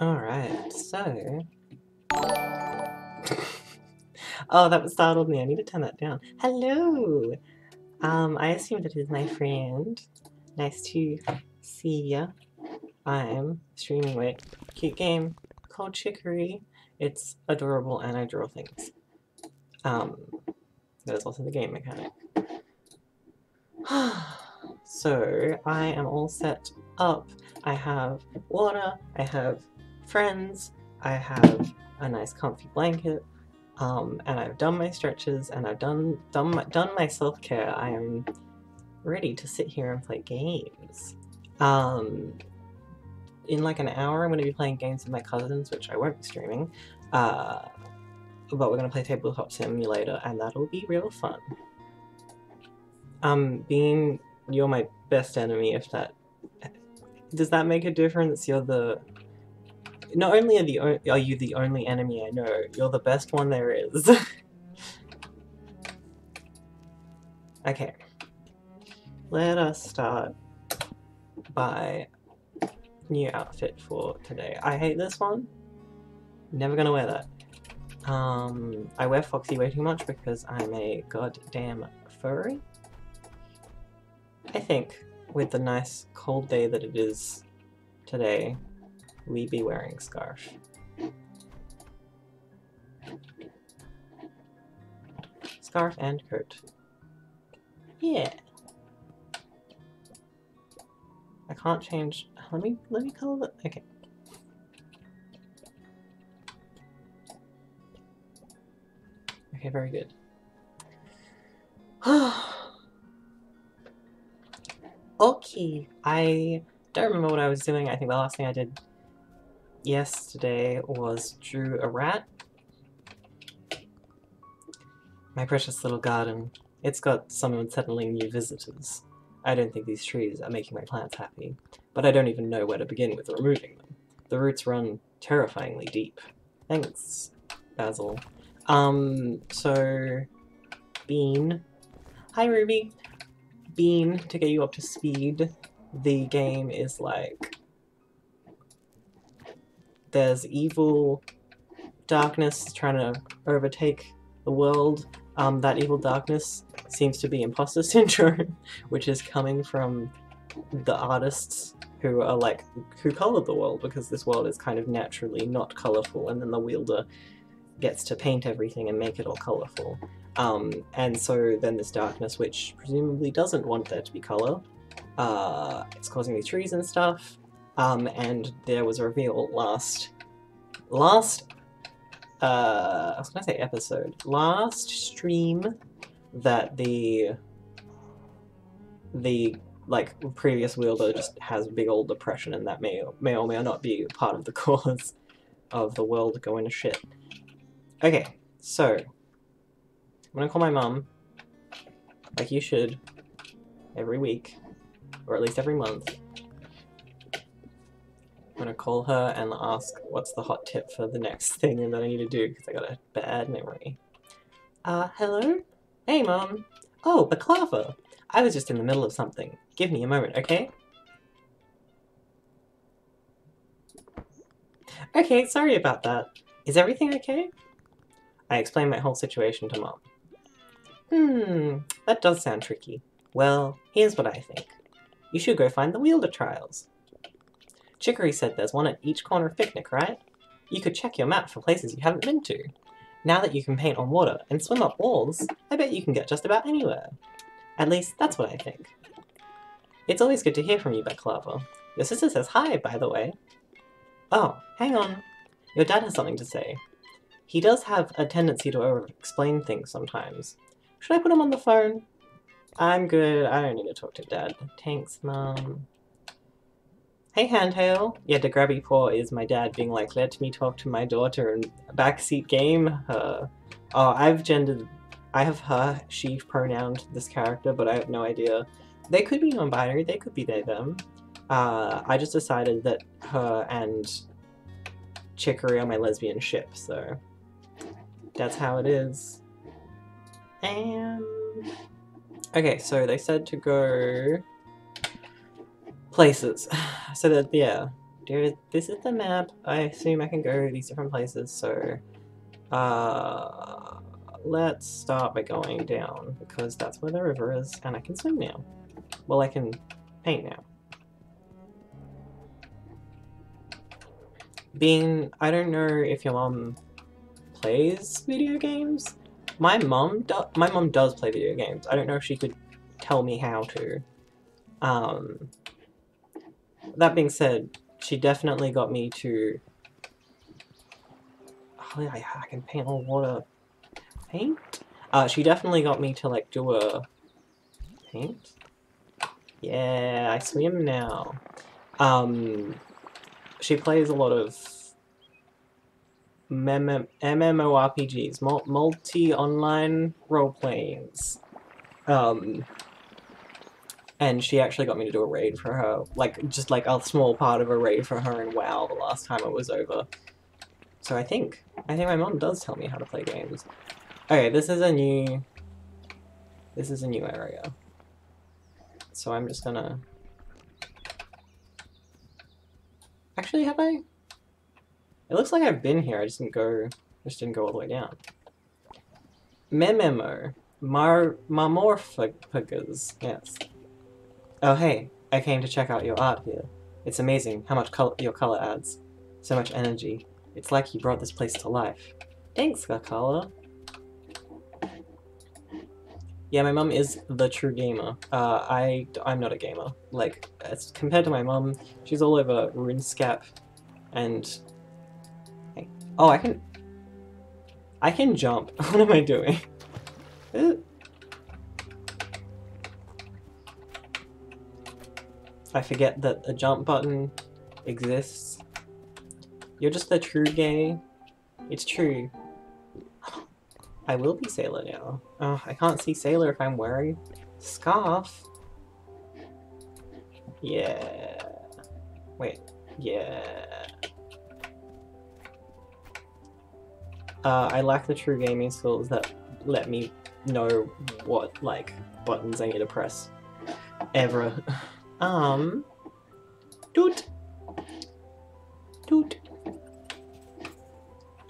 Alright, so... oh, that startled me. I need to turn that down. Hello! Um, I assume that is my friend. Nice to see ya. I'm streaming with cute game called Chicory. It's adorable and I draw things. Um, that is also the game mechanic. so, I am all set up. I have water, I have friends, I have a nice comfy blanket, um, and I've done my stretches, and I've done done my, done my self care. I am ready to sit here and play games. Um, in like an hour, I'm going to be playing games with my cousins, which I won't be streaming. Uh, but we're going to play Tabletop Simulator, and that'll be real fun. Um, being you're my best enemy, if that does that make a difference? You're the not only are, the, are you the only enemy I know, you're the best one there is. okay. Let us start by new outfit for today. I hate this one. Never gonna wear that. Um, I wear Foxy way too much because I'm a goddamn furry. I think with the nice cold day that it is today, we be wearing scarf. Scarf and coat. Yeah. I can't change. Let me let me color the. Okay. Okay, very good. Okay, I don't remember what I was doing. I think the last thing I did yesterday was drew a rat. My precious little garden. It's got some unsettling new visitors. I don't think these trees are making my plants happy, but I don't even know where to begin with removing them. The roots run terrifyingly deep. Thanks, Basil. Um, so... Bean. Hi, Ruby. Bean, to get you up to speed, the game is like there's evil darkness trying to overtake the world. Um, that evil darkness seems to be imposter syndrome, which is coming from the artists who are like, who colored the world, because this world is kind of naturally not colorful, and then the wielder gets to paint everything and make it all colorful. Um, and so then this darkness, which presumably doesn't want there to be color, uh, it's causing these trees and stuff, um, and there was a reveal last, last, uh, I was gonna say episode, last stream that the, the, like, previous wielder just has big old depression and that may, may or may not be part of the cause of the world going to shit. Okay, so, I'm gonna call my mom, like you should, every week, or at least every month, I'm gonna call her and ask what's the hot tip for the next thing that I need to do because I got a bad memory. Uh, hello? Hey, Mom. Oh, Baklava. I was just in the middle of something. Give me a moment, okay? Okay, sorry about that. Is everything okay? I explained my whole situation to Mom. Hmm, that does sound tricky. Well, here's what I think. You should go find the Wielder Trials. Chicory said there's one at each corner of Picnic, right? You could check your map for places you haven't been to. Now that you can paint on water and swim up walls, I bet you can get just about anywhere. At least, that's what I think. It's always good to hear from you, Baklava. Your sister says hi, by the way. Oh, hang on. Your dad has something to say. He does have a tendency to over-explain things sometimes. Should I put him on the phone? I'm good. I don't need to talk to Dad. Thanks, Mom. Hey, Handtail. Yeah, the grabby paw is my dad being like, let me talk to my daughter and backseat game her. Oh, I've gendered, I have her, she pronounced this character, but I have no idea. They could be non-binary, they could be they, them. Uh, I just decided that her and Chicory are my lesbian ship, so that's how it is. And... Okay, so they said to go Places. So that, yeah. This is the map. I assume I can go these different places, so... Uh, let's start by going down, because that's where the river is, and I can swim now. Well, I can paint now. Bean, I don't know if your mom plays video games. My mom, my mom does play video games. I don't know if she could tell me how to. Um, that being said, she definitely got me to. Oh, yeah, I can paint on water. Paint? Uh, she definitely got me to like do a paint. Yeah, I swim now. Um, she plays a lot of MMORPGs, multi-online role-playings. Um, and she actually got me to do a raid for her, like, just like a small part of a raid for her in WoW the last time it was over. So I think, I think my mom does tell me how to play games. Okay, this is a new, this is a new area. So I'm just gonna... Actually, have I? It looks like I've been here, I just didn't go, just didn't go all the way down. Mememo. Mar Marmorphagus, yes. Oh hey, I came to check out your art here. It's amazing how much color your color adds. So much energy. It's like you brought this place to life. Thanks, Kakala. Yeah, my mom is the true gamer. Uh, I, I'm not a gamer. Like, as compared to my mom, she's all over RuneScape and... Oh, I can... I can jump. what am I doing? Uh, I forget that a jump button exists. You're just a true gay. It's true. I will be Sailor now. Oh, I can't see Sailor if I'm wearing scarf. Yeah. Wait. Yeah. Uh, I lack the true gaming skills that let me know what, like, buttons I need to press. Ever. um... Doot! Doot!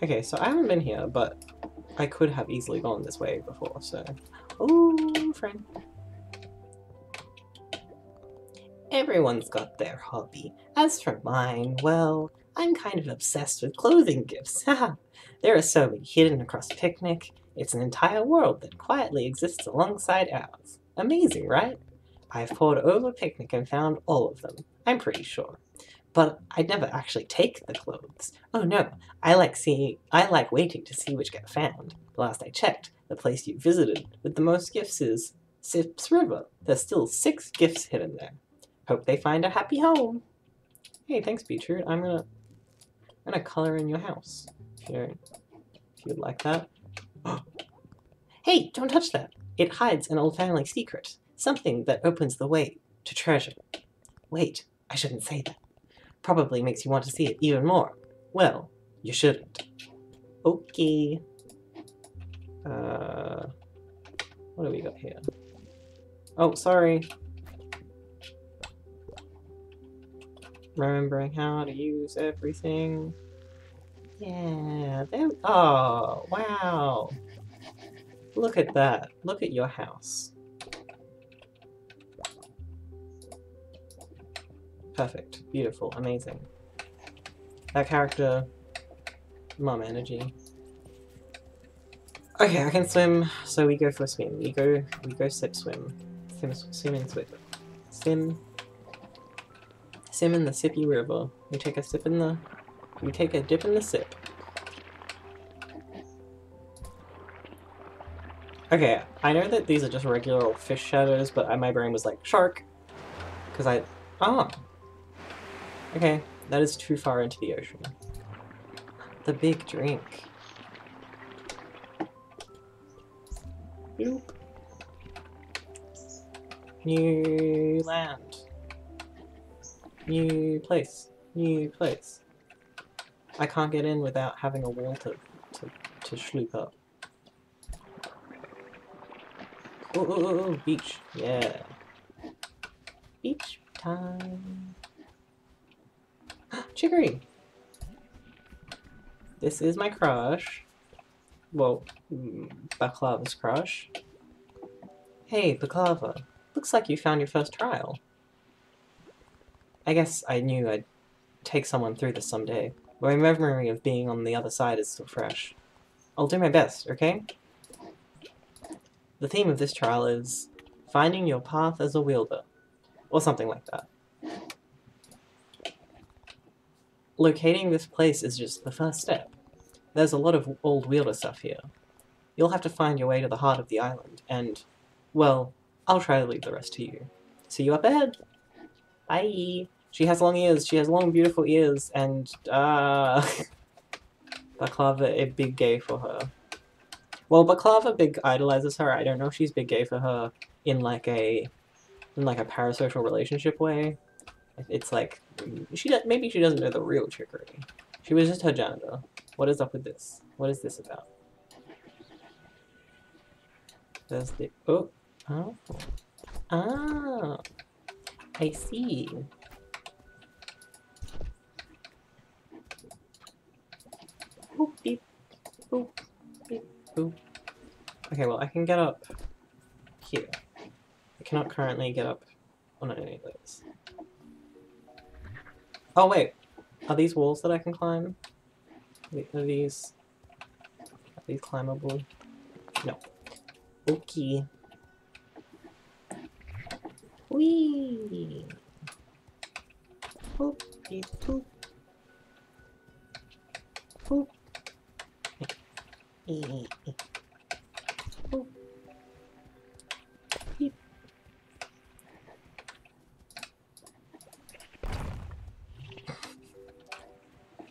Okay, so I haven't been here, but I could have easily gone this way before, so... Ooh, friend. Everyone's got their hobby. As for mine, well, I'm kind of obsessed with clothing gifts. there are so many hidden across Picnic. It's an entire world that quietly exists alongside ours. Amazing, right? I've pored over Picnic and found all of them. I'm pretty sure but I'd never actually take the clothes. Oh no, I like seeing I like waiting to see which get found. last I checked, the place you visited with the most gifts is Sips River. There's still six gifts hidden there. Hope they find a happy home. Hey, thanks, Beetroot. I'm gonna I'm gonna color in your house. If you if you'd like that. hey, don't touch that. It hides an old family secret. Something that opens the way to treasure. Wait, I shouldn't say that probably makes you want to see it even more. Well, you shouldn't. Okay. Uh, what do we got here? Oh, sorry. Remembering how to use everything. Yeah, oh, wow. Look at that. Look at your house. Perfect. Beautiful. Amazing. That character... Mom energy. Okay, I can swim, so we go for a swim. We go, we go sip swim. Sim, swim and swim. Sim. Sim in the sippy river. We take a sip in the... We take a dip in the sip. Okay, I know that these are just regular old fish shadows, but my brain was like, shark! Because I... Ah! Okay, that is too far into the ocean. The big drink. Bloop. New land. New place. New place. I can't get in without having a wall to, to, to sloop up. Oh, oh, oh, oh, beach. Yeah. Beach, time. Chicory! This is my crush. Well, Baklava's crush. Hey, Baklava. Looks like you found your first trial. I guess I knew I'd take someone through this someday, my memory of being on the other side is still fresh. I'll do my best, okay? The theme of this trial is finding your path as a wielder, or something like that. Locating this place is just the first step. There's a lot of old wielder stuff here. You'll have to find your way to the heart of the island, and, well, I'll try to leave the rest to you. See you up ahead! Bye! She has long ears, she has long beautiful ears, and, uh... Baklava a big gay for her. Well, Baklava big idolizes her. I don't know if she's big gay for her in like a in like a parasocial relationship way. It's like she maybe she doesn't know the real Chicory. She was just her janitor. What is up with this? What is this about? There's the oh oh ah I see. Boop, beep, boop, beep, boop. Okay, well, I can get up here. I cannot currently get up on any of those. Oh, wait. Are these walls that I can climb? Are these... Are these climbable? No. Okay. Whee! Boop, beep, boop.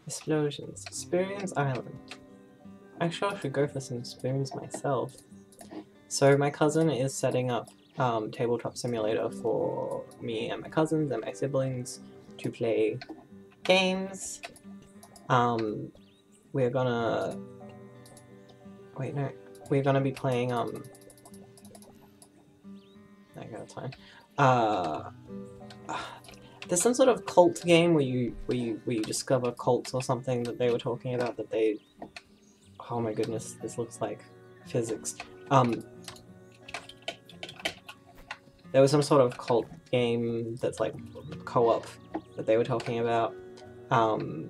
Explosions. Experience Island. Actually, I should go for some experience myself. So my cousin is setting up um, Tabletop Simulator for me and my cousins and my siblings to play games. Um, we're gonna Wait, no. We're gonna be playing, um... I got time. Uh... There's some sort of cult game where you where you where you discover cults or something that they were talking about that they oh my goodness this looks like physics um there was some sort of cult game that's like co-op that they were talking about um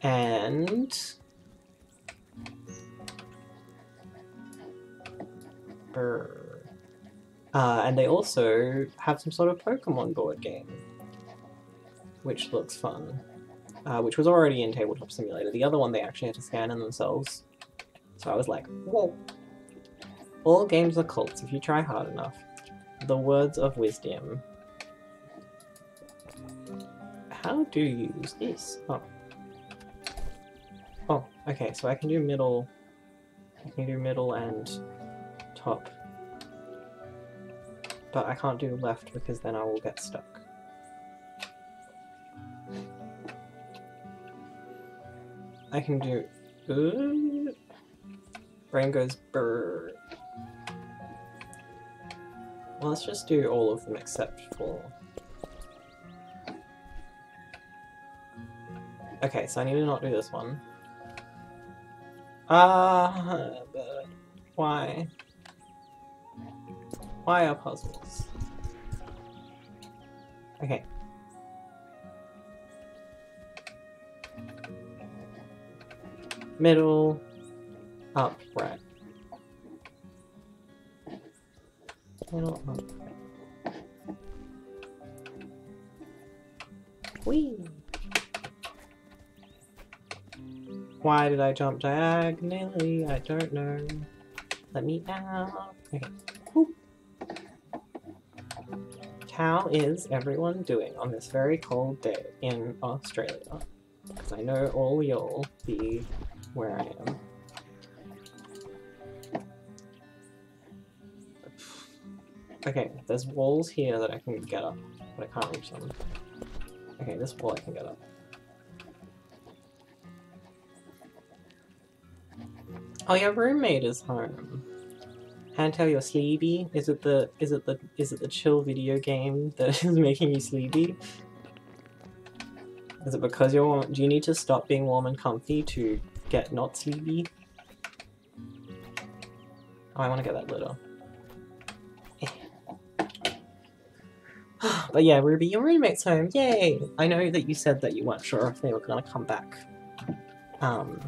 and Uh, and they also have some sort of Pokemon board game, which looks fun, uh, which was already in Tabletop Simulator. The other one they actually had to scan in themselves. So I was like, whoa. All games are cults if you try hard enough. The words of wisdom. How do you use this? Oh. Oh, okay, so I can do middle. I can do middle and top. But I can't do left because then I will get stuck. I can do... Ooh, brain goes brrr. Well, let's just do all of them except for... Okay, so I need to not do this one. Ah, uh, but why? Why are puzzles? Okay. Middle, up, right. Middle, up. Whee! Why did I jump diagonally? I don't know. Let me out. Okay. How is everyone doing on this very cold day in Australia? Because I know all you'll be where I am. Okay, there's walls here that I can get up, but I can't reach them. Okay, this wall I can get up. Oh, your roommate is home. Hantel, you're sleepy. Is it the is it the is it the chill video game that is making you sleepy? Is it because you're warm? Do you need to stop being warm and comfy to get not sleepy? Oh, I want to get that litter. but yeah, Ruby, your roommate's home. Yay! I know that you said that you weren't sure if they were gonna come back. Um,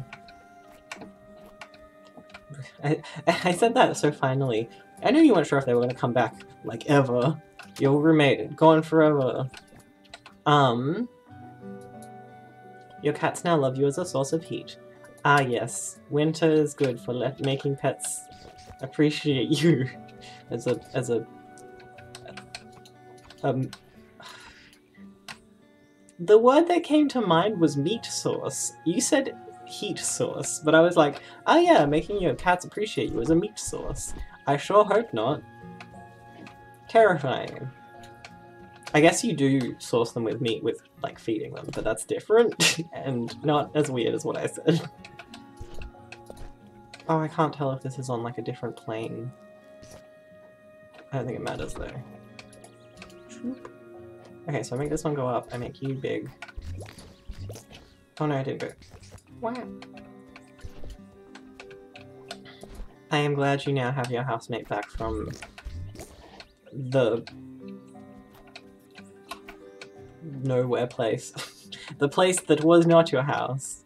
I, I said that so finally. I knew you weren't sure if they were gonna come back, like, ever. Your roommate, gone forever. Um, your cats now love you as a source of heat. Ah yes, winter is good for making pets appreciate you as a, as a, um, the word that came to mind was meat sauce. You said heat source, but I was like, oh yeah, making your cats appreciate you as a meat source. I sure hope not. Terrifying. I guess you do source them with meat with, like, feeding them, but that's different, and not as weird as what I said. oh, I can't tell if this is on, like, a different plane. I don't think it matters, though. Okay, so I make this one go up, I make you big. Oh no, I didn't go. Wow. I am glad you now have your housemate back from the nowhere place. the place that was not your house.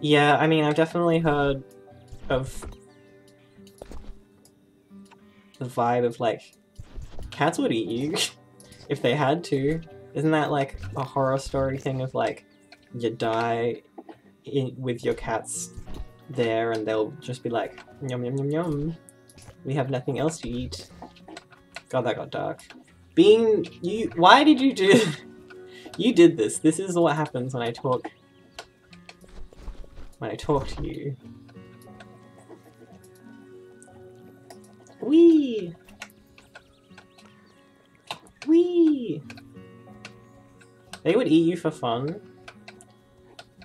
Yeah, I mean, I've definitely heard of the vibe of, like, cats would eat you if they had to. Isn't that, like, a horror story thing of, like, you die in, with your cats there and they'll just be like, yum yum yum yum. We have nothing else to eat. God, that got dark. Bean you, why did you do? you did this. This is what happens when I talk. When I talk to you. Wee. Wee. They would eat you for fun.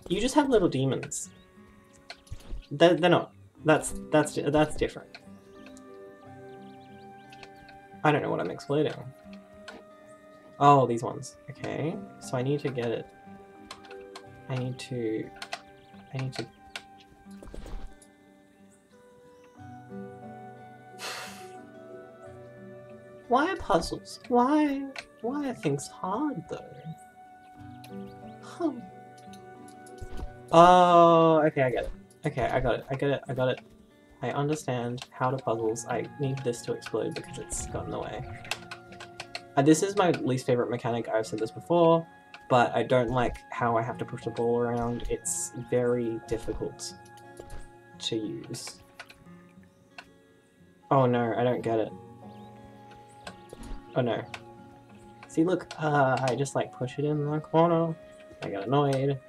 You just have little demons. They're, they're not. That's that's that's different. I don't know what I'm exploding. Oh, these ones. Okay, so I need to get it. I need to... I need to... Why are puzzles? Why? Why are things hard, though? Huh. Oh, okay, I get it. Okay, I got it. I get it. I got it. I understand how to puzzles. I need this to explode because it's got in the way. Uh, this is my least favorite mechanic. I've said this before, but I don't like how I have to push the ball around. It's very difficult to use. Oh no, I don't get it. Oh no. See, look, uh, I just like push it in the corner. I got annoyed.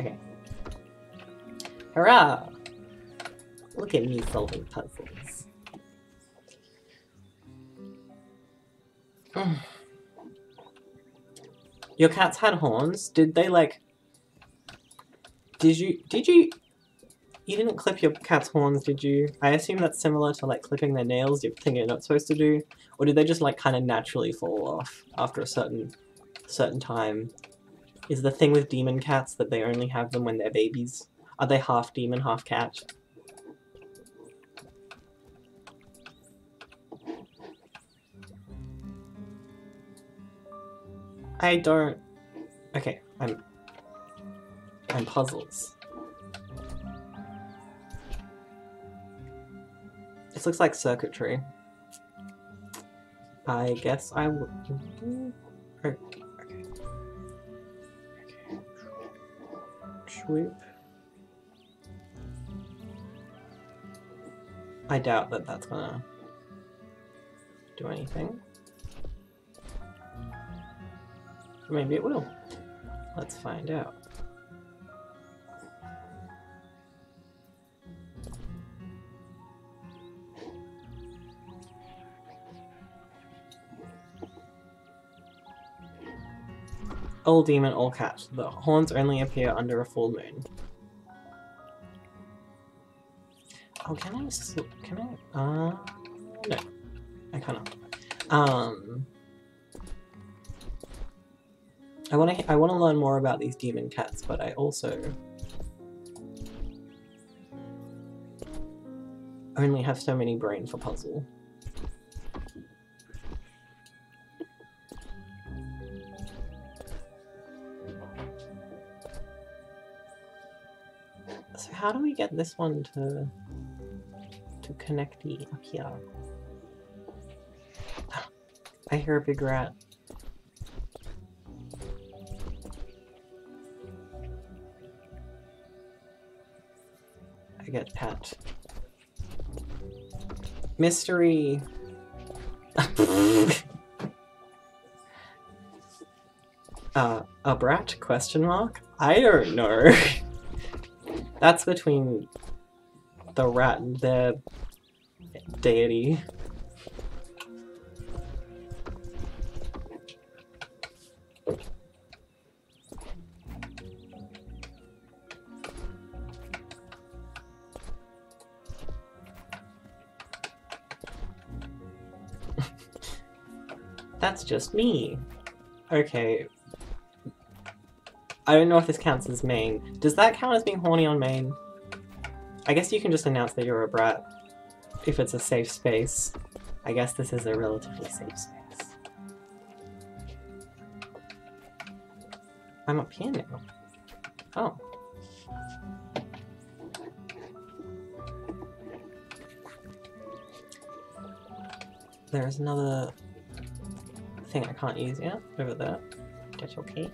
Okay. Hurrah! Look at me solving puzzles. Your cats had horns? Did they like... Did you... Did you... You didn't clip your cat's horns, did you? I assume that's similar to like clipping their nails, you thing you're not supposed to do. Or did they just like kind of naturally fall off after a certain certain time? Is the thing with demon cats that they only have them when they're babies? Are they half demon, half cat? I don't... Okay, I'm... I'm puzzles. This looks like circuitry. I guess I would... Oh, Swoop. I doubt that that's gonna do anything. Maybe it will. Let's find out. All demon, all cat. The horns only appear under a full moon. Oh, can I? Can I? Uh, no, I cannot. Um, I want to. I want to learn more about these demon cats, but I also only have so many brain for puzzle. How do we get this one to to connect the up here? I hear a big rat. I get pet. Mystery. uh, a brat? Question mark? I don't know. That's between the rat and the deity. That's just me. Okay. I don't know if this counts as main. Does that count as being horny on main? I guess you can just announce that you're a brat if it's a safe space. I guess this is a relatively safe space. I'm up here now. Oh. There's another thing I can't use yet, over there. Get your key.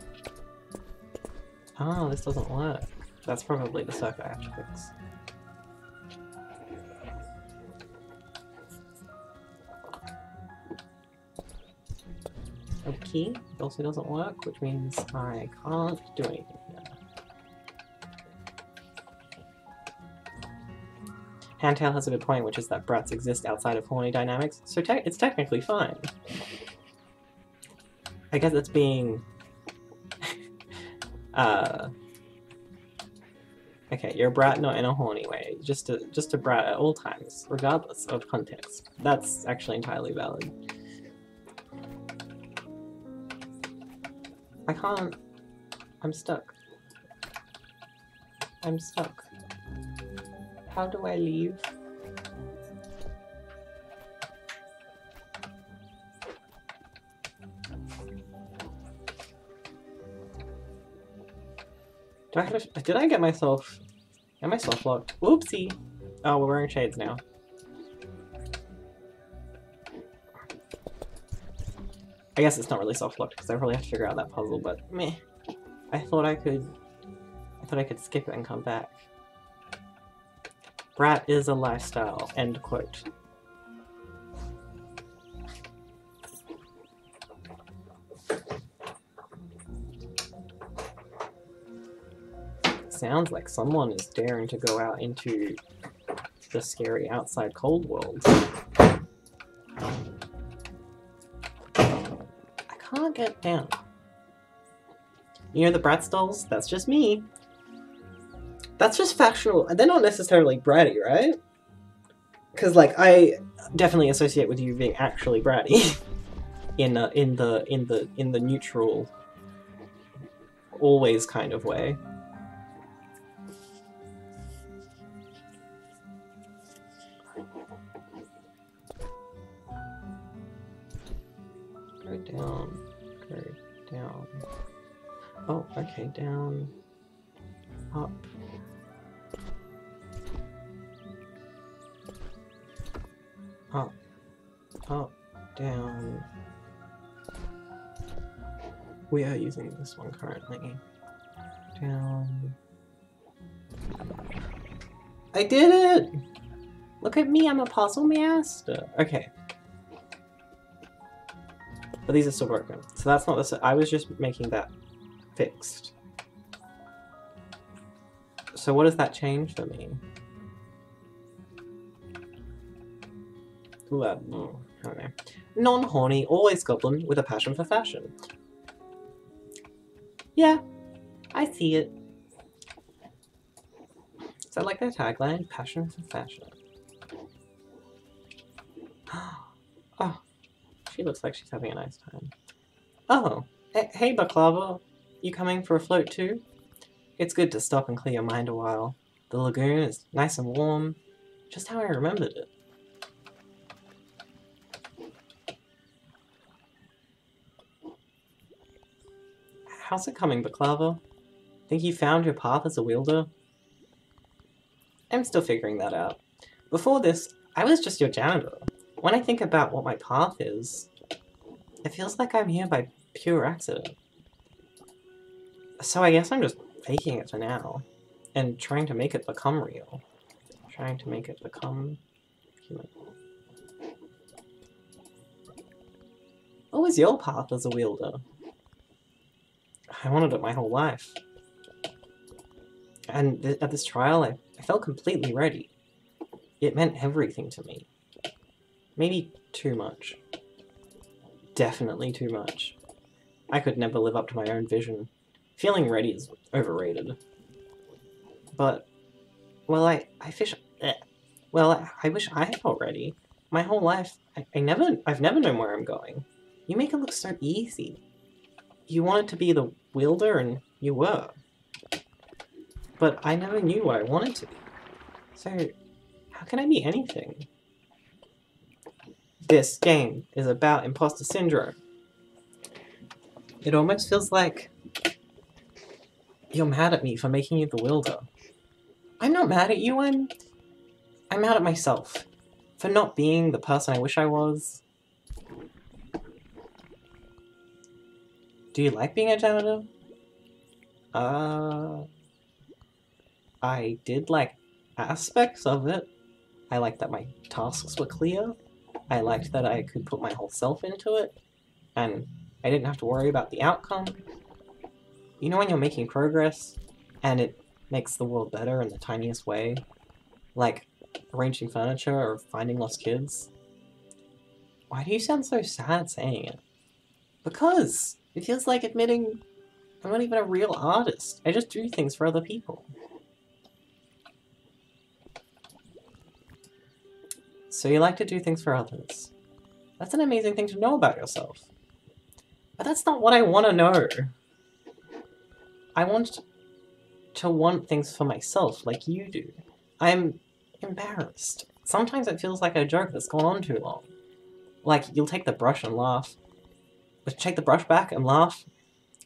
Oh, this doesn't work. That's probably the circuit I have to fix. Okay, it also doesn't work, which means I can't do anything here. Handtail has a good point, which is that brats exist outside of horny dynamics, so te it's technically fine. I guess it's being... uh... Okay, you're a brat not in a horny way, just a, just a brat at all times, regardless of context. That's actually entirely valid. I can't... I'm stuck. I'm stuck. How do I leave? Do I have to, did I get myself... Am I self-locked? Whoopsie! Oh, we're wearing shades now. I guess it's not really self-locked because I really have to figure out that puzzle, but meh. I thought I could... I thought I could skip it and come back. Brat is a lifestyle. End quote. Sounds like someone is daring to go out into the scary outside cold world. I can't get down. You know the brat stalls? That's just me. That's just factual. They're not necessarily bratty, right? Because like I definitely associate with you being actually bratty in uh, in the in the in the neutral, always kind of way. Down. Go down. Oh, okay, down. Up. Up. Up. Down. We are using this one currently. Down. I did it! Look at me, I'm a puzzle master. Okay. But these are still broken. So that's not the... I was just making that fixed. So what does that change for me? Ooh, uh, mm, know. Non-horny, always goblin with a passion for fashion. Yeah, I see it. Is that like their tagline? Passion for fashion. Looks like she's having a nice time. Oh, hey Baklava, you coming for a float too? It's good to stop and clear your mind a while. The lagoon is nice and warm, just how I remembered it. How's it coming, Baklava? Think you found your path as a wielder? I'm still figuring that out. Before this, I was just your janitor. When I think about what my path is, it feels like I'm here by pure accident. So I guess I'm just faking it for now, and trying to make it become real. Trying to make it become human. What was your path as a wielder? I wanted it my whole life. And th at this trial, I, I felt completely ready. It meant everything to me. Maybe too much. Definitely too much. I could never live up to my own vision. Feeling ready is overrated. But, well, I, I fish... Eh. Well, I, I wish I felt ready. My whole life, I, I never, I've never known where I'm going. You make it look so easy. You wanted to be the wielder, and you were. But I never knew what I wanted to be. So, how can I be anything? This game is about imposter syndrome. It almost feels like you're mad at me for making you the wielder. I'm not mad at you, I'm... I'm mad at myself. For not being the person I wish I was. Do you like being a janitor? Uh... I did like aspects of it. I liked that my tasks were clear. I liked that I could put my whole self into it. And I didn't have to worry about the outcome. You know when you're making progress, and it makes the world better in the tiniest way? Like arranging furniture or finding lost kids? Why do you sound so sad saying it? Because! It feels like admitting I'm not even a real artist. I just do things for other people. So you like to do things for others. That's an amazing thing to know about yourself. But that's not what I want to know. I want to want things for myself, like you do. I'm embarrassed. Sometimes it feels like a joke that's gone on too long. Like, you'll take the brush and laugh. But take the brush back and laugh.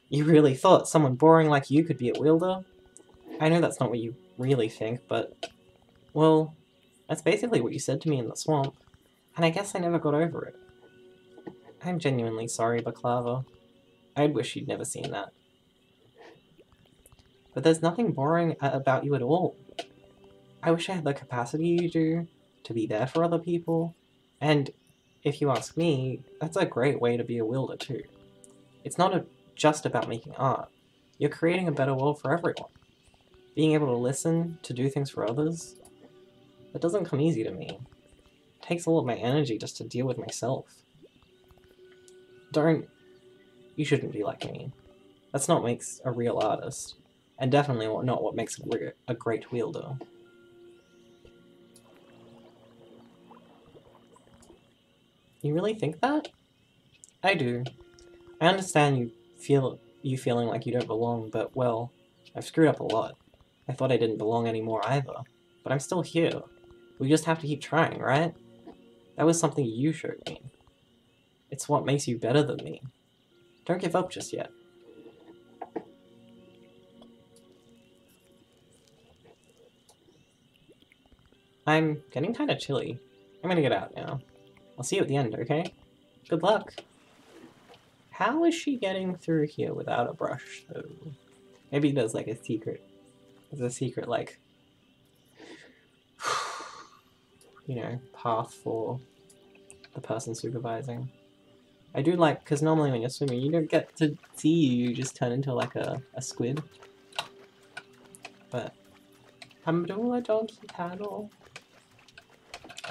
You really thought someone boring like you could be a wielder? I know that's not what you really think, but... Well, that's basically what you said to me in the swamp. And I guess I never got over it. I'm genuinely sorry, Baklava. I'd wish you'd never seen that. But there's nothing boring about you at all. I wish I had the capacity you do to be there for other people. And if you ask me, that's a great way to be a wielder too. It's not a, just about making art. You're creating a better world for everyone. Being able to listen, to do things for others, that doesn't come easy to me. It takes a lot of my energy just to deal with myself. Don't... You shouldn't be like me. That's not what makes a real artist. And definitely not what makes a great wielder. You really think that? I do. I understand you feel you feeling like you don't belong, but well, I've screwed up a lot. I thought I didn't belong anymore either, but I'm still here. We just have to keep trying, right? That was something you showed me. It's what makes you better than me. Don't give up just yet. I'm getting kind of chilly. I'm gonna get out now. I'll see you at the end, okay? Good luck. How is she getting through here without a brush, though? Maybe there's like a secret. There's a secret, like, you know, path for the person supervising. I do like, because normally when you're swimming, you don't get to see you, you just turn into like a, a squid. But, um, Hamdullah doggy paddle.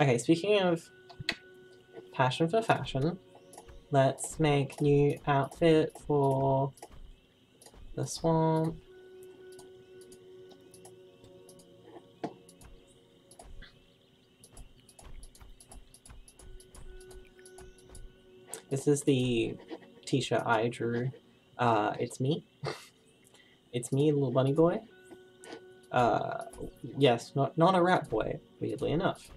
Okay, speaking of passion for fashion, let's make new outfit for the swamp. This is the t-shirt I drew. Uh, it's me. it's me, little bunny boy. Uh, yes, not not a rat boy, weirdly enough.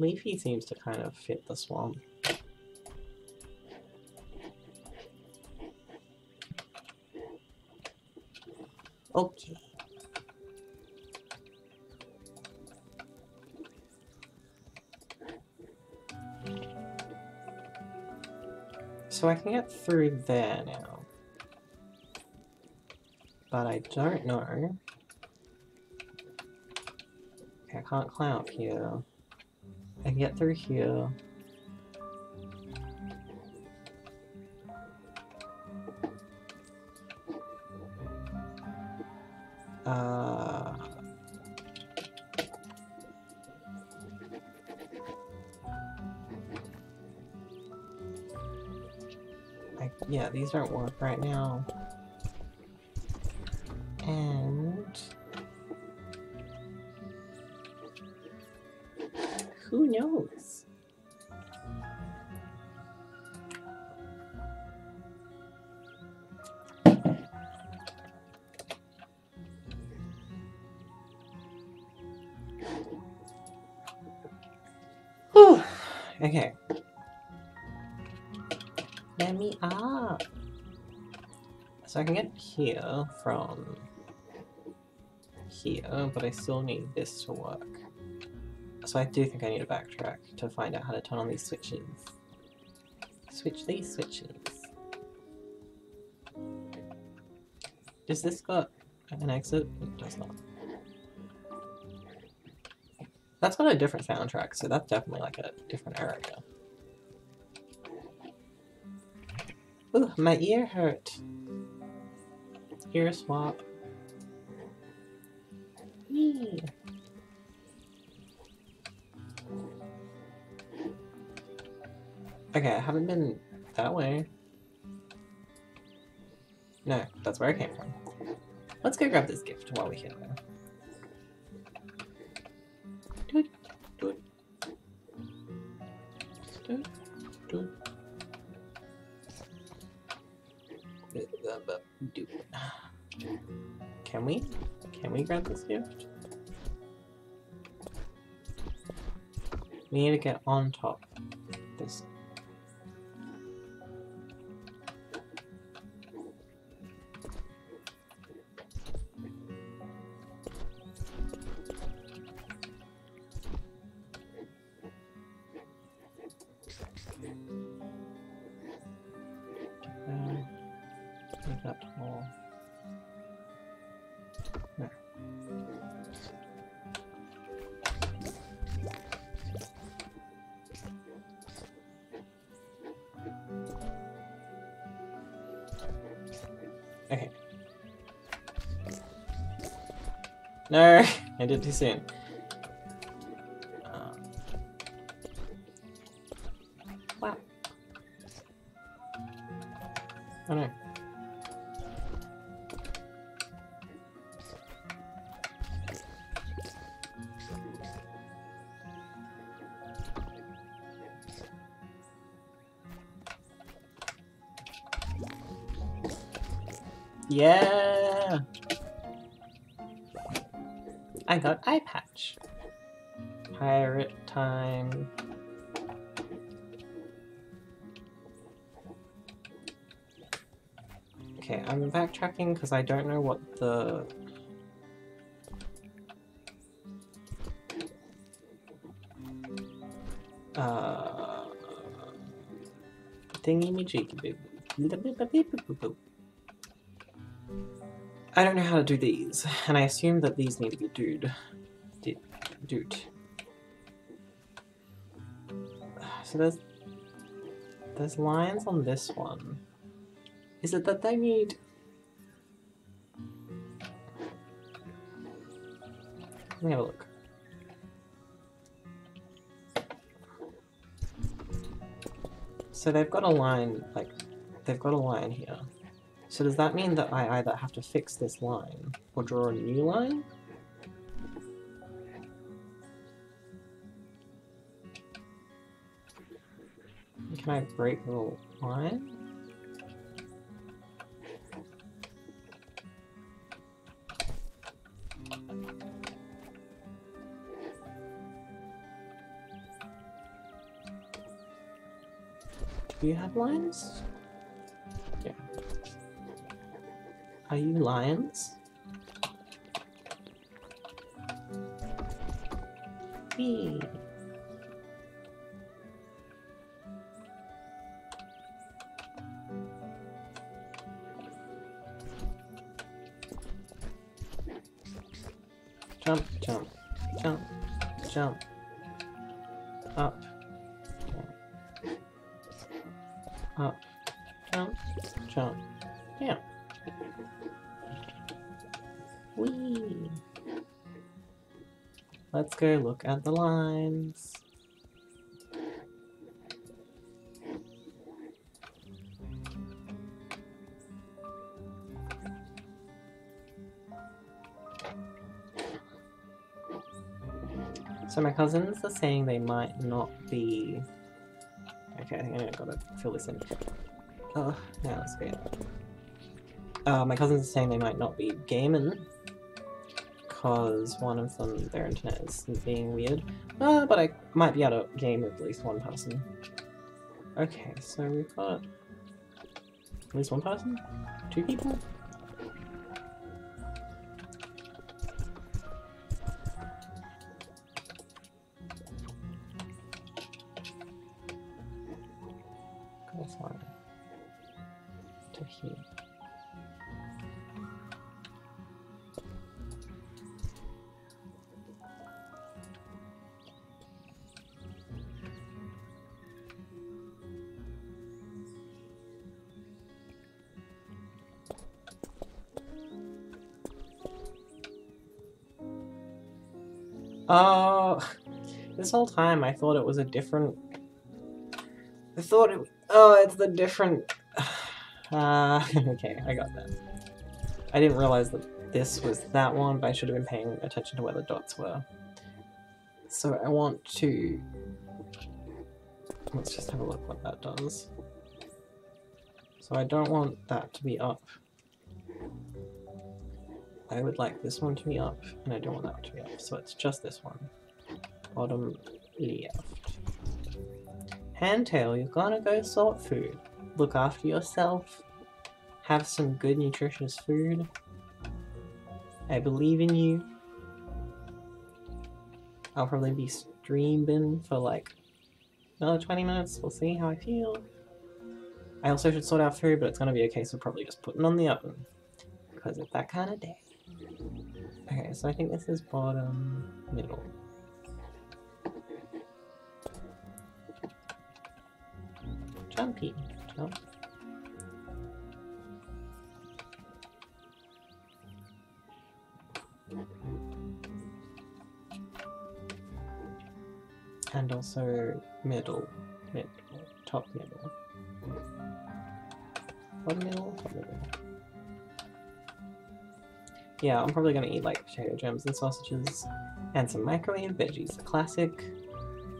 Leafy seems to kind of fit the swamp. Okay. So I can get through there now. But I don't know. Okay, I can't climb up here. I can get through here. Uh... yeah, these aren't work right now. And... Who knows? Whew. Okay. Me up. So I can get here from here, but I still need this to work. So I do think I need to backtrack to find out how to turn on these switches. Switch these switches. Does this got an exit? It does not. That's got a different soundtrack, so that's definitely like a different area. Ooh, my ear hurt. Ear swap. Okay, I haven't been that way. No, that's where I came from. Let's go grab this gift while we're here. Grab this gift? We need to get on top. No, I did too soon. I'm because I don't know what the... Uh... Thingy me jiggy boo. I don't know how to do these, and I assume that these need to be. Dude. Dude. So there's... There's lines on this one. Is it that they need... Let me have a look. So they've got a line, like, they've got a line here. So does that mean that I either have to fix this line, or draw a new line? Can I break the line? Do you have lions? Yeah. Are you lions? Whee! Jump, jump, jump, jump. Look at the lines. So my cousins are saying they might not be... Okay, I think I gotta fill this in. Oh, now let's go. Uh, my cousins are saying they might not be gaming because one of them, their internet is being weird. Uh, but I might be able to game with at least one person. Okay, so we've got at least one person? Two people? Oh, this whole time I thought it was a different. I thought it. Oh, it's the different. Uh, okay, I got that. I didn't realize that this was that one, but I should have been paying attention to where the dots were. So I want to. Let's just have a look what that does. So I don't want that to be up. I would like this one to be up, and I don't want that to be up, so it's just this one. Bottom left. Handtail, you're gonna go sort food. Look after yourself. Have some good nutritious food. I believe in you. I'll probably be streaming for like another 20 minutes. We'll see how I feel. I also should sort out food, but it's gonna be a case of probably just putting on the oven. Because it's that kind of day. Okay, so I think this is bottom middle. Jumpy. Jump. And also middle, middle, top middle. Bottom middle, top middle. Yeah, I'm probably gonna eat like potato gems and sausages and some microwave veggies. A classic,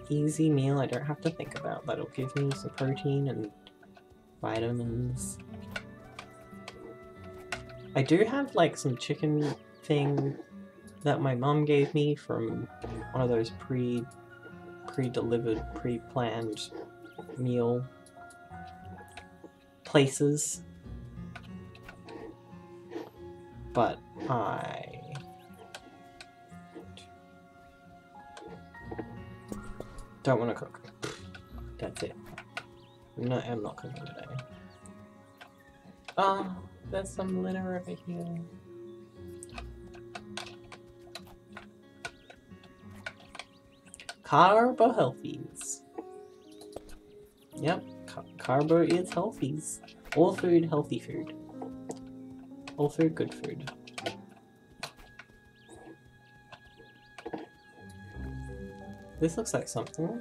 easy meal I don't have to think about. That'll give me some protein and vitamins. I do have like some chicken thing that my mom gave me from one of those pre pre-delivered, pre-planned meal places. But I don't want to cook. That's it. No, I'm not cooking today. Oh, there's some litter over here. Carbo healthies. Yep, ca carbo is healthies. All food, healthy food. All food, good food. This looks like something.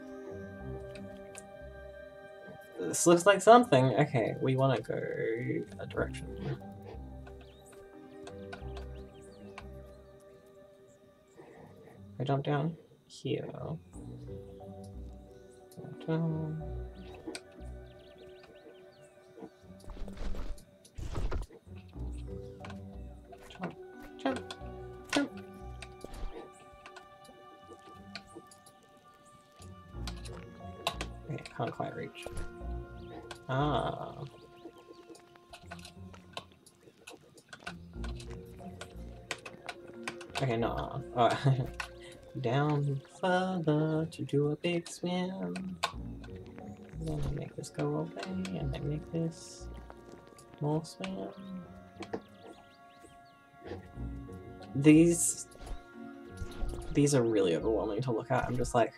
This looks like something. Okay, we want to go a direction. I jump down here. Down. Can't quite reach. Ah. Okay, no. Uh, down further to do a big swim. Then I make this go away, and I make this more swim. These these are really overwhelming to look at. I'm just like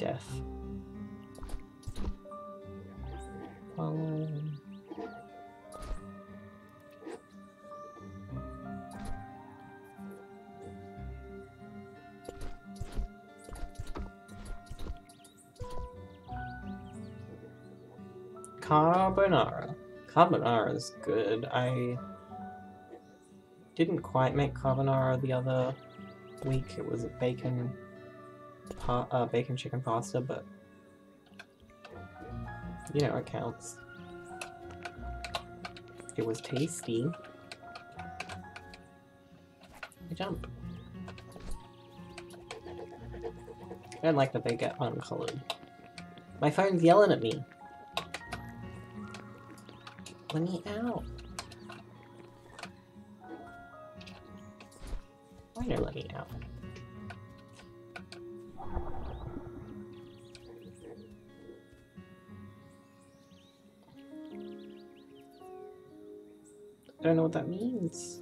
death. Um, Carbonara. Carbonara is good. I didn't quite make carbonara the other week. It was a bacon, pa uh, bacon chicken pasta, but you know it counts. It was tasty. I jump. I don't like that they get uncolored. My phone's yelling at me. Let me out. Why don't let me out? I don't know what that means.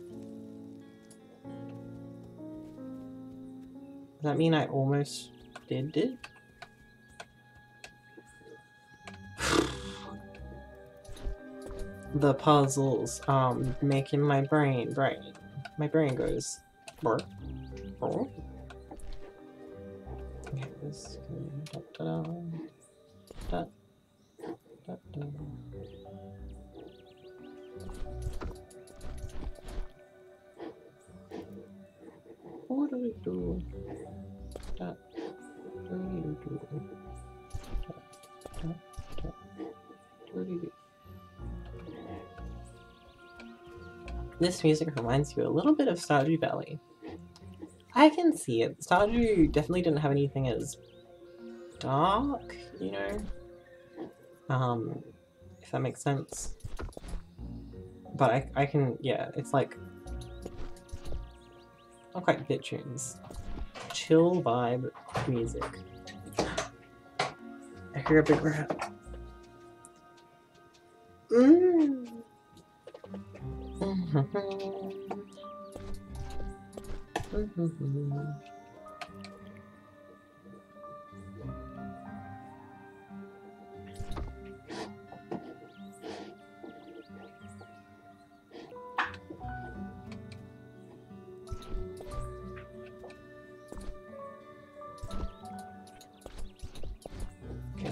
Does that mean I almost did it? the puzzles um making my brain brain my brain goes burp, burp. What do we do? Do da, do? This music reminds you a little bit of Stardew Valley. I can see it. Stardew definitely didn't have anything as dark, you know? Um, if that makes sense. But I, I can, yeah, it's like, not quite bit tunes. Chill vibe music. I hear a big rat. Mmm. Okay,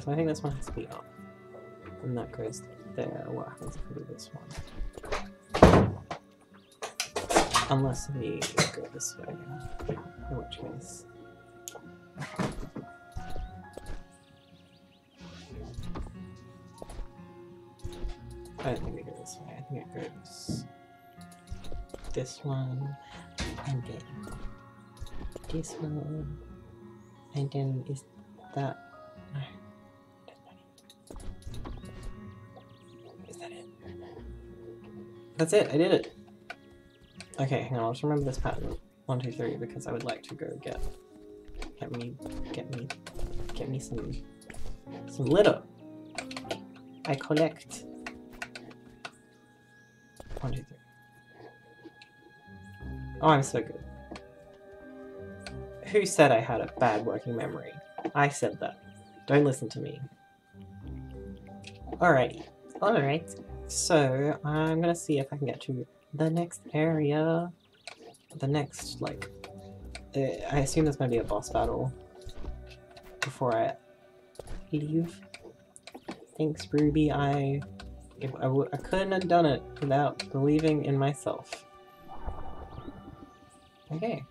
so I think this one has to be up. And that goes there. What happens if we do this one? Unless we go this way, in which case. I don't think we go this way, I think it goes this one, and then this one, and then is that. That's it, I did it! Okay, hang on, I'll just remember this pattern. One, two, three, because I would like to go get get me get me get me some some litter. I collect one, two, three. Oh, I'm so good. Who said I had a bad working memory? I said that. Don't listen to me. Alrighty. Alright. So, I'm gonna see if I can get to the next area. The next, like... I assume there's gonna be a boss battle before I leave. Thanks, Ruby. I couldn't have done it without believing in myself. Okay,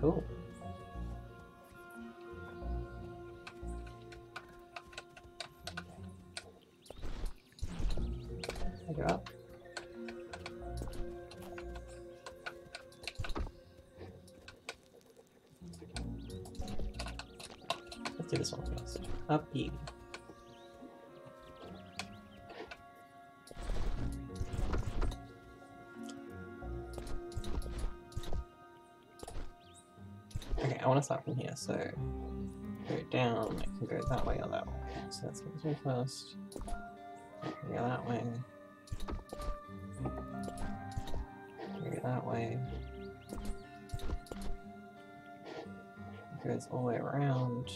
cool. I go up. do this one first. Up you. Okay, I want to start from here, so go down, I can go that way or that way. So let's go this first. Go that way. That way. It goes all the way around.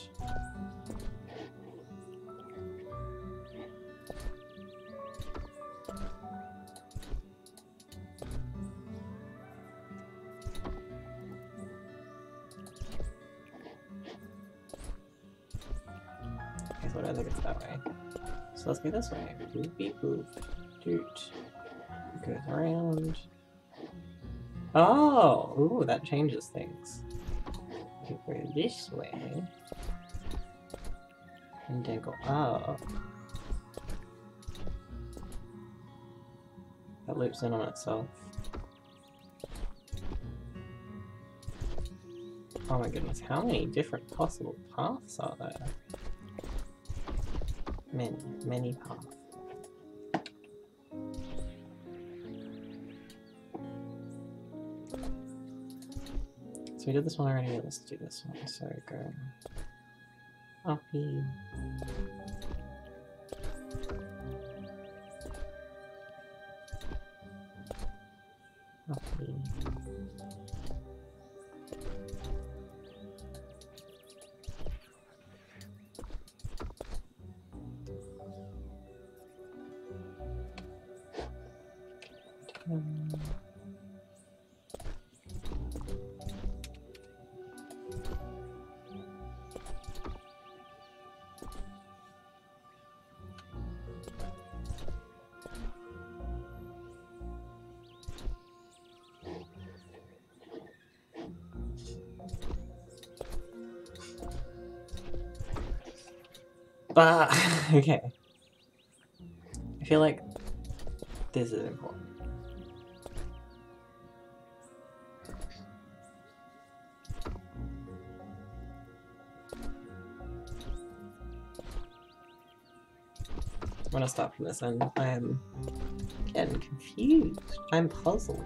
Okay, so I think it's that way. So let's go this way. Boop beep boop. Doot. Goes around. Oh! Ooh, that changes things. Go this way. And then go up. That loops in on itself. Oh my goodness, how many different possible paths are there? Many, many paths. So we did this one already, let's do this one. So go uppy. But okay. I feel like this is important. I'm gonna stop from this end. I am getting confused. I'm puzzled.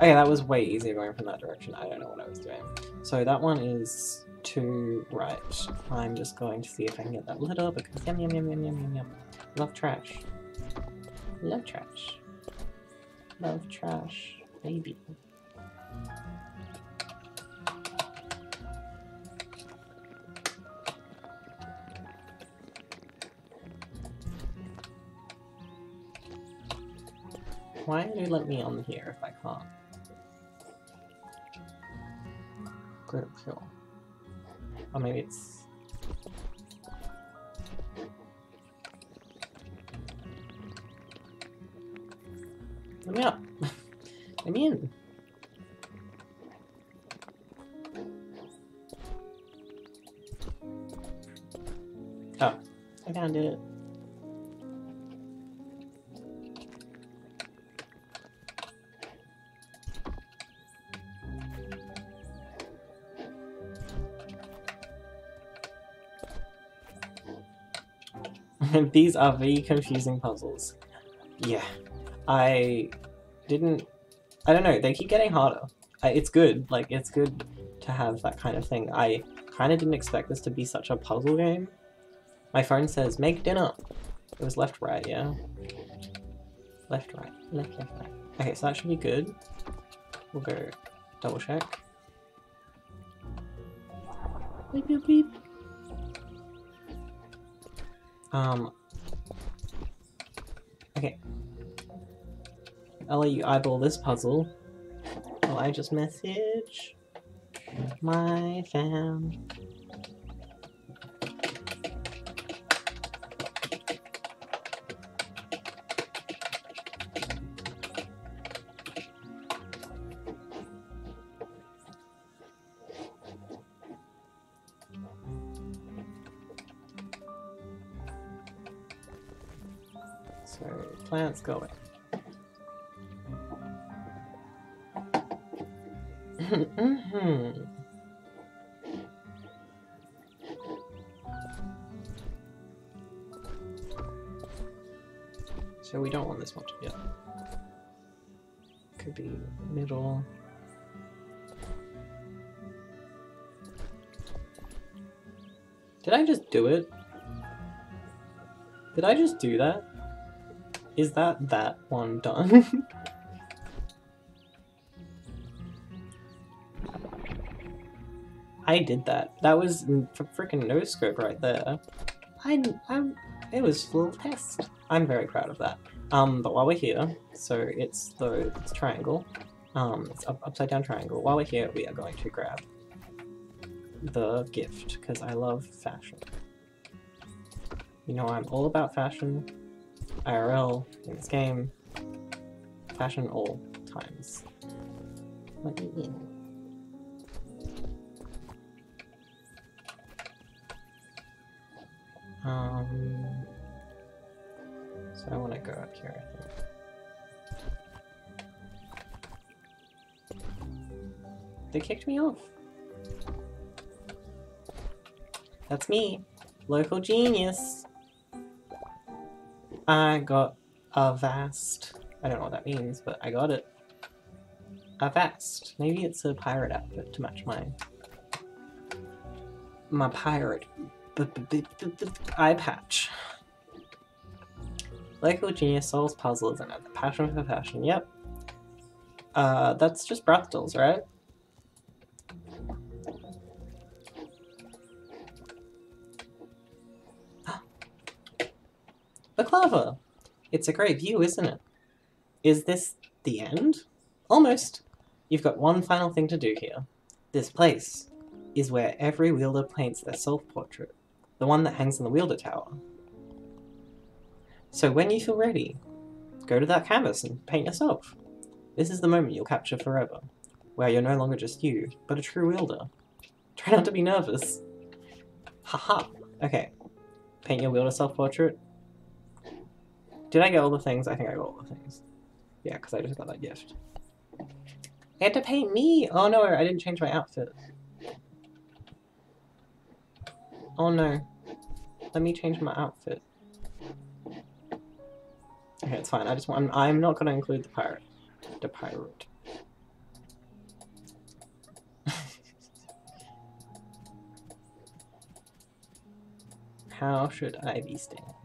Okay, that was way easier going from that direction. I don't know what I was doing. So that one is to right. I'm just going to see if I can get that lit up because yum yum yum yum yum yum yum. Love trash. Love trash. Love trash. Baby. Why do you let me on here if I can't? Or maybe it's... Let me. Let me in. Oh, I do it. These are very confusing puzzles. Yeah. I didn't... I don't know, they keep getting harder. I, it's good, like, it's good to have that kind of thing. I kind of didn't expect this to be such a puzzle game. My phone says, make dinner. It was left, right, yeah? Left, right, left, left, right. Okay, so that should be good. We'll go double check. Beep, beep, beep. Um. Okay. I'll let you eyeball this puzzle. While I just message my fam. Plants go away. hmm So we don't want this one to be up. Could be middle. Did I just do it? Did I just do that? Is that that one done? I did that. That was freaking no scope right there. I, I, it was full test. I'm very proud of that. Um, but while we're here, so it's the it's triangle, um, it's up, upside down triangle. While we're here, we are going to grab the gift because I love fashion. You know, I'm all about fashion, IRL, in this game, fashion all times. Let me in. Um, so I want to go up here, I think. They kicked me off. That's me. Local genius. I got a vast. I don't know what that means, but I got it. A vast. Maybe it's a pirate outfit to match my my pirate eye patch. Local genius solves puzzles and has a passion for fashion. Yep. Uh, that's just brothels, right? Baklava! It's a great view, isn't it? Is this the end? Almost. You've got one final thing to do here. This place is where every wielder paints their self-portrait, the one that hangs in the wielder tower. So when you feel ready, go to that canvas and paint yourself. This is the moment you'll capture forever, where you're no longer just you, but a true wielder. Try not to be nervous. Haha. Okay. Paint your wielder self-portrait. Did I get all the things? I think I got all the things. Yeah, because I just got that gift. They had to paint me! Oh no, I didn't change my outfit. Oh no. Let me change my outfit. Okay, it's fine. I just want. I'm, not gonna include the pirate. The pirate. How should I be stand?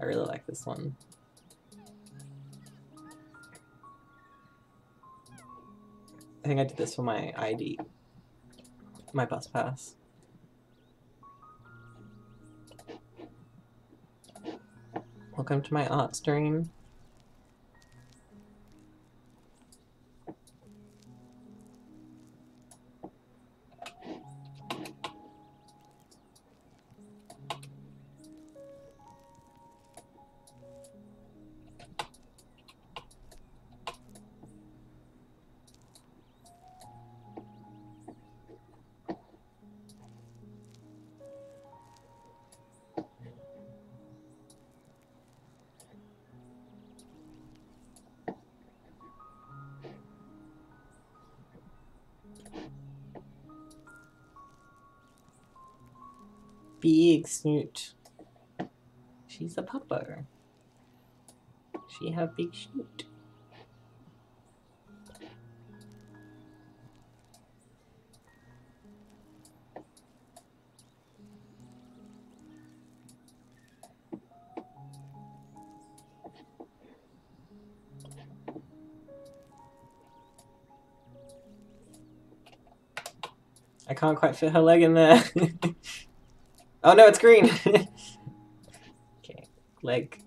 I really like this one. I think I did this for my ID. My bus pass. Welcome to my art stream. Big snoot. I can't quite fit her leg in there. Oh no, it's green! okay, leg.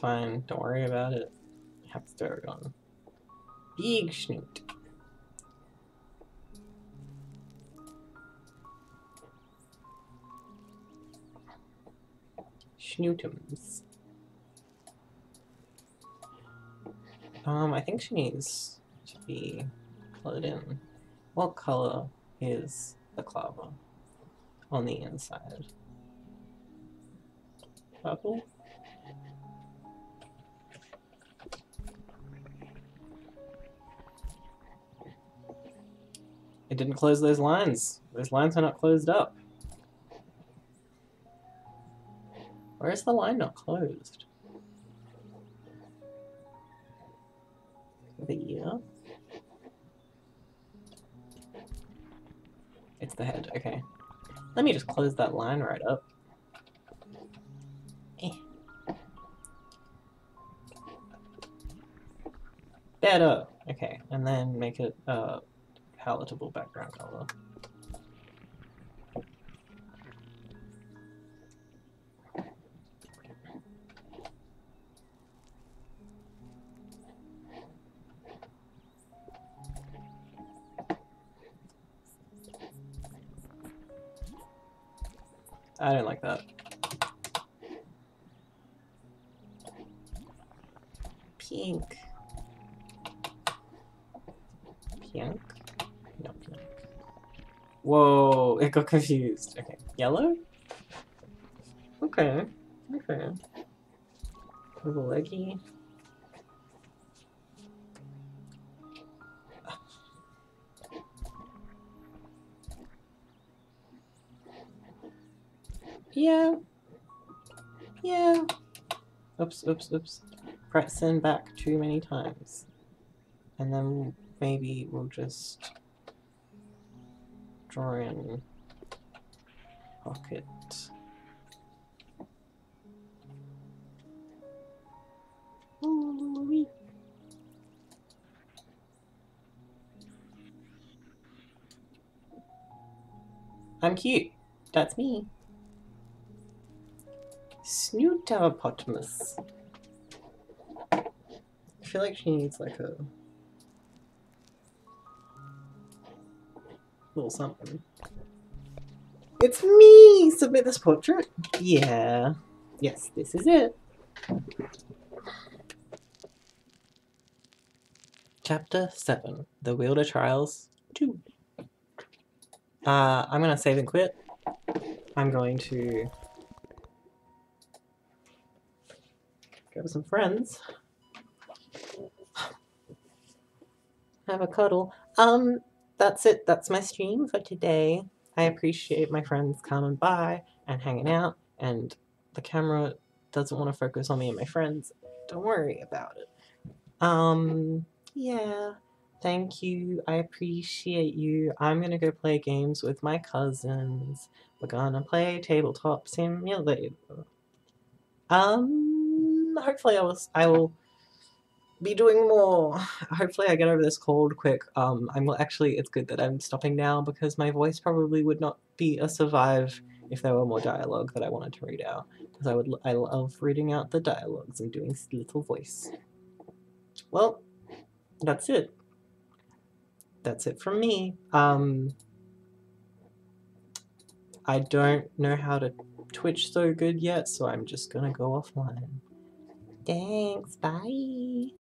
Fine, don't worry about it. I have to throw it on. Big snoot. Snootums. Um, I think she needs to be colored in. What color is the clava on the inside? Purple? It didn't close those lines. Those lines are not closed up. Where is the line not closed? The ear? It's the head, okay. Let me just close that line right up. Eh. Better! Okay, and then make it uh, palatable background color. I don't like that. Pink. Pink? Whoa, it got confused. Okay, yellow? Okay, okay. Little leggy. Yeah. Yeah. Oops, oops, oops. Press send back too many times. And then maybe we'll just draw in pocket. Ooh-wee. I'm cute. That's me. Snootopotamus. I feel like she needs like a little something. It's me! Submit this portrait? Yeah. Yes, this is it. Chapter 7 The Wielder Trials 2. Uh, I'm gonna save and quit. I'm going to grab some friends. Have a cuddle. Um, that's it. That's my stream for today. I appreciate my friends coming by and hanging out, and the camera doesn't want to focus on me and my friends. Don't worry about it. Um, yeah. Thank you. I appreciate you. I'm gonna go play games with my cousins. We're gonna play Tabletop Simulator. Um, hopefully I will, I will be doing more. Hopefully I get over this cold quick. Um, I'm actually, it's good that I'm stopping now because my voice probably would not be a survive if there were more dialogue that I wanted to read out. Because I would, I love reading out the dialogues and doing little voice. Well, that's it. That's it from me. Um, I don't know how to Twitch so good yet, so I'm just gonna go offline. Thanks, bye!